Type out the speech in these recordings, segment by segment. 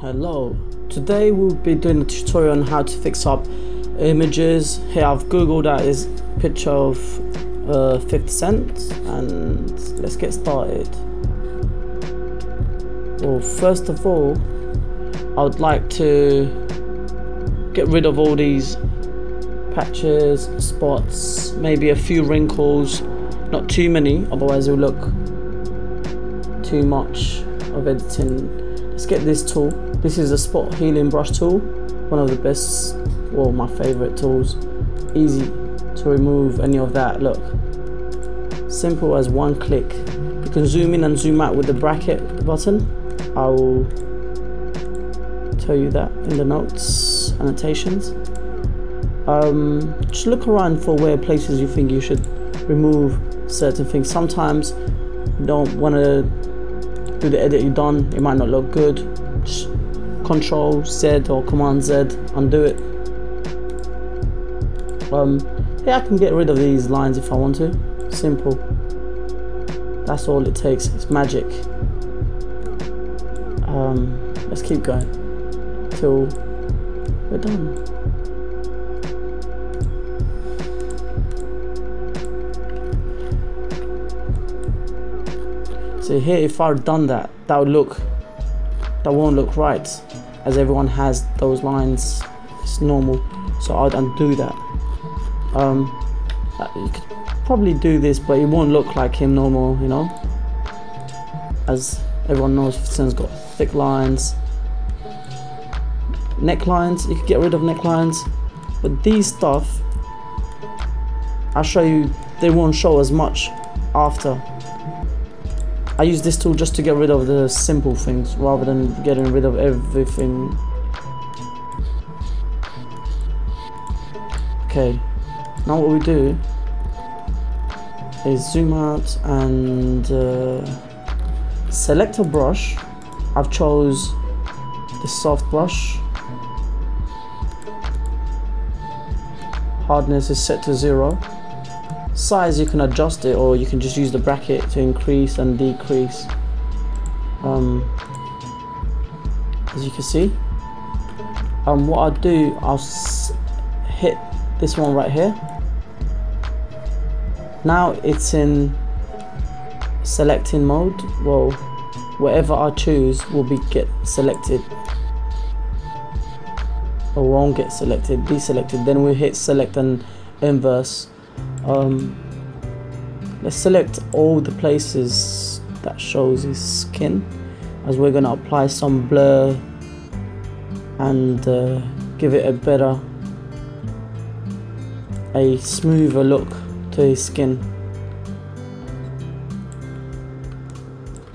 Hello, today we'll be doing a tutorial on how to fix up images. Here I've googled that is picture of uh, 50 Cent and let's get started. Well first of all I would like to get rid of all these patches, spots, maybe a few wrinkles, not too many otherwise it will look too much of editing. Let's get this tool this is a spot healing brush tool, one of the best, well my favorite tools. Easy to remove any of that, look. Simple as one click. You can zoom in and zoom out with the bracket button. I will tell you that in the notes, annotations. Um, just look around for where places you think you should remove certain things. Sometimes you don't want to do the edit you've done, it might not look good. Just Control Z or Command Z, undo it. Um, yeah, I can get rid of these lines if I want to. Simple. That's all it takes. It's magic. Um, let's keep going till we're done. So here, if I'd done that, that would look, that won't look right as everyone has those lines. It's normal so I'd undo that. Um, you could probably do this but it won't look like him normal you know? As everyone knows Fitzon's got thick lines. Necklines you could get rid of necklines but these stuff I'll show you they won't show as much after I use this tool just to get rid of the simple things rather than getting rid of everything. Okay, now what we do is zoom out and uh, select a brush. I've chose the soft brush. Hardness is set to zero size you can adjust it or you can just use the bracket to increase and decrease. Um, as you can see. Um, what I'll do I'll hit this one right here. Now it's in selecting mode. Well whatever I choose will be get selected. Or won't get selected deselected. Then we hit select and inverse um, let's select all the places that shows his skin as we're going to apply some blur and uh, give it a better a smoother look to his skin.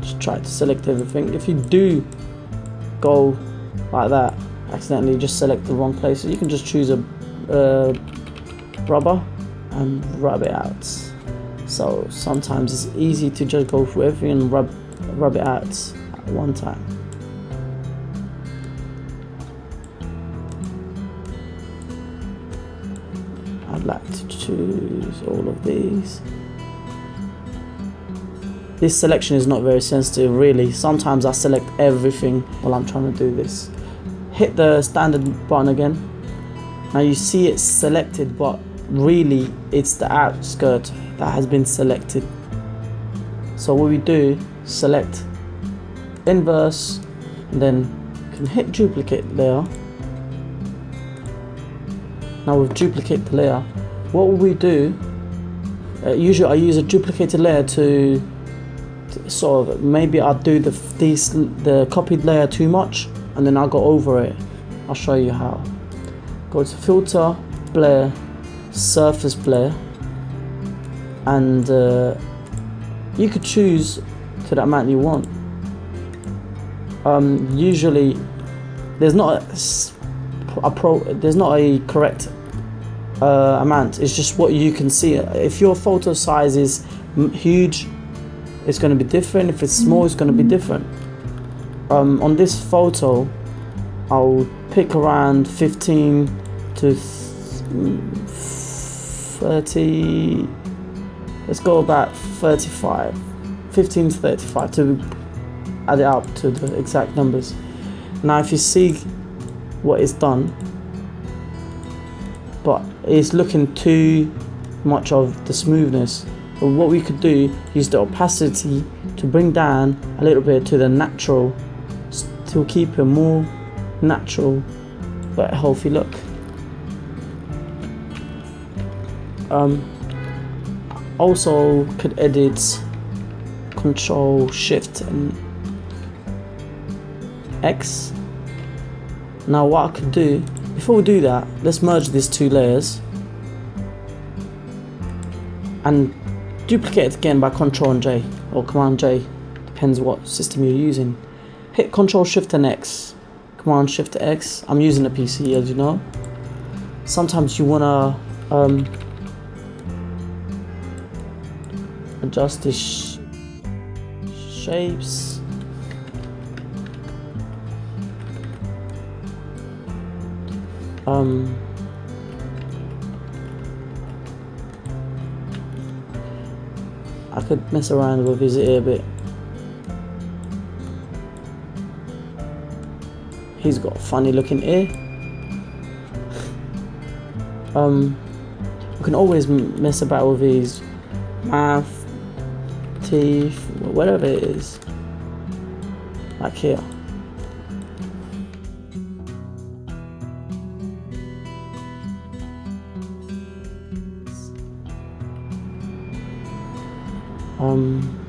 Just try to select everything. If you do go like that accidentally just select the wrong places you can just choose a uh, rubber and rub it out. So sometimes it's easy to just go through everything and rub rub it out at one time. I'd like to choose all of these. This selection is not very sensitive really. Sometimes I select everything while I'm trying to do this. Hit the standard button again. Now you see it's selected but really it's the outskirt that has been selected. So what we do select inverse and then can hit duplicate layer. Now we've duplicate the layer what will we do? Uh, usually I use a duplicated layer to, to sort of maybe I'll do the these the copied layer too much and then I'll go over it. I'll show you how. Go to filter blur surface blur and uh, you could choose to the amount you want. Um, usually there's not a, a, pro there's not a correct uh, amount. It's just what you can see. If your photo size is huge it's going to be different. If it's small it's going to be different. Um, on this photo I'll pick around 15 to 30 let's go about 35 15 to 35 to add it up to the exact numbers. Now if you see what is done but it's looking too much of the smoothness but what we could do use the opacity to bring down a little bit to the natural to keep a more natural but healthy look um, also could edit control shift and X. Now what I could do before we do that let's merge these two layers and duplicate it again by control and J or command J depends what system you're using. Hit control shift and X command shift X. I'm using a PC as you know. Sometimes you wanna um, adjust the sh shapes. Um I could mess around with his ear a bit he's got a funny looking ear. Um we can always mess about with his mouth teeth, whatever it is. Like here. Um,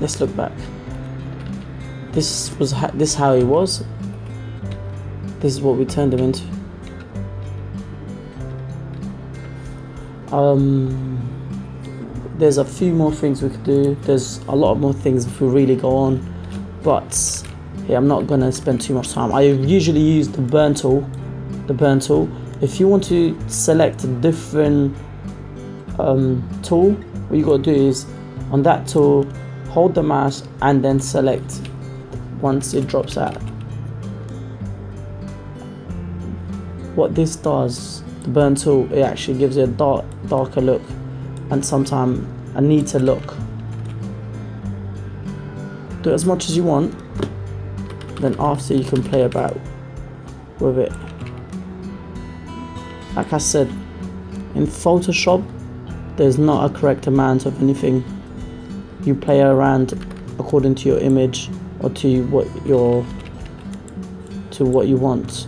let's look back. This was this how he was. This is what we turned him into. Um there's a few more things we could do. There's a lot more things if we really go on. But yeah i'm not gonna spend too much time. I usually use the burn tool the burn tool. If you want to select a different um, tool what you got to do is on that tool hold the mouse and then select once it drops out. What this does the burn tool it actually gives it a dark darker look and sometimes a neater look. Do as much as you want then after you can play about with it. Like I said in Photoshop there's not a correct amount of anything you play around according to your image or to what your to what you want.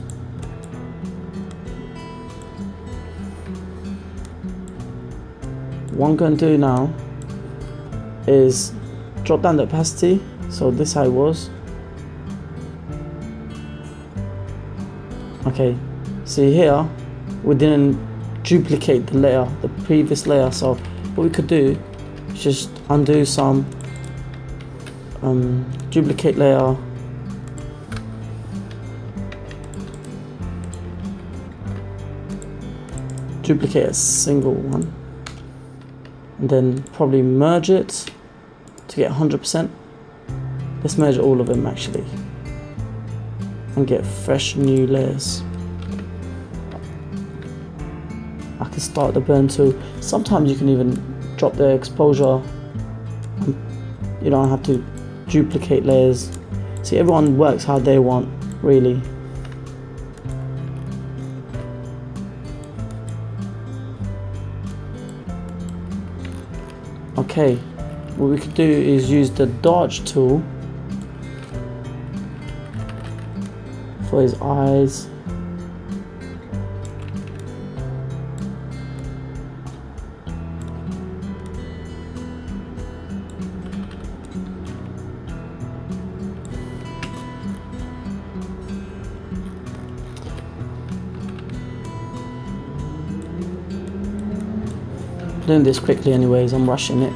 What I'm going to do now is drop down the opacity. So this I was. Okay see here we didn't duplicate the layer the previous layer. So what we could do is just undo some um, duplicate layer. Duplicate a single one. And then probably merge it to get 100% let's merge all of them actually. And get fresh new layers. I can start the burn tool. Sometimes you can even drop the exposure you don't have to duplicate layers. See everyone works how they want really. Okay what we could do is use the dodge tool for his eyes doing this quickly anyways, I'm rushing it.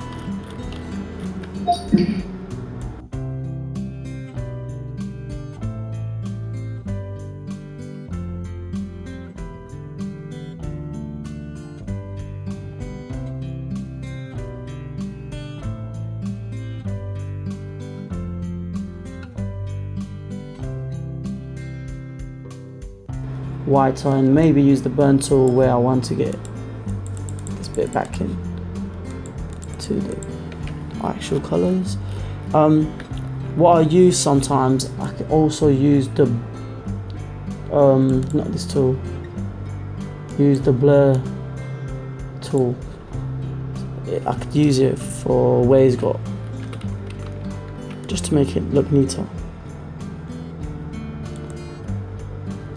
white and maybe use the burn tool where I want to get bit back in to the actual colors um, what I use sometimes I can also use the um, not this tool use the blur tool. I could use it for where it's got just to make it look neater.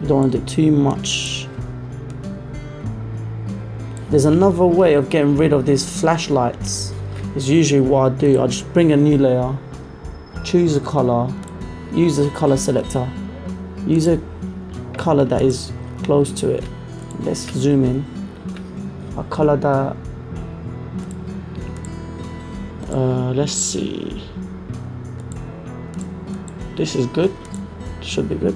Don't want to do too much there's another way of getting rid of these flashlights. Is usually what I do. I just bring a new layer choose a color use the color selector use a color that is close to it. Let's zoom in. A color that uh, let's see. This is good. Should be good.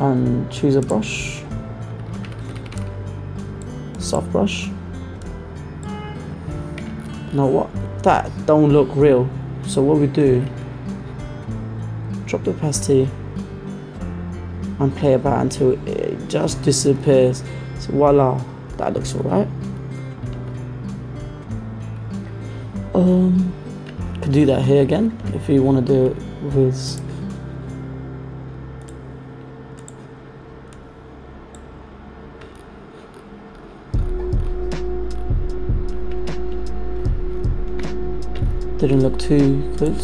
And choose a brush soft brush now what? That don't look real. So what we do drop the opacity and play about until it just disappears. So voila that looks alright. Um could do that here again if you want to do it with didn't look too good.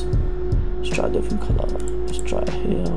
Let's try a different color let's try here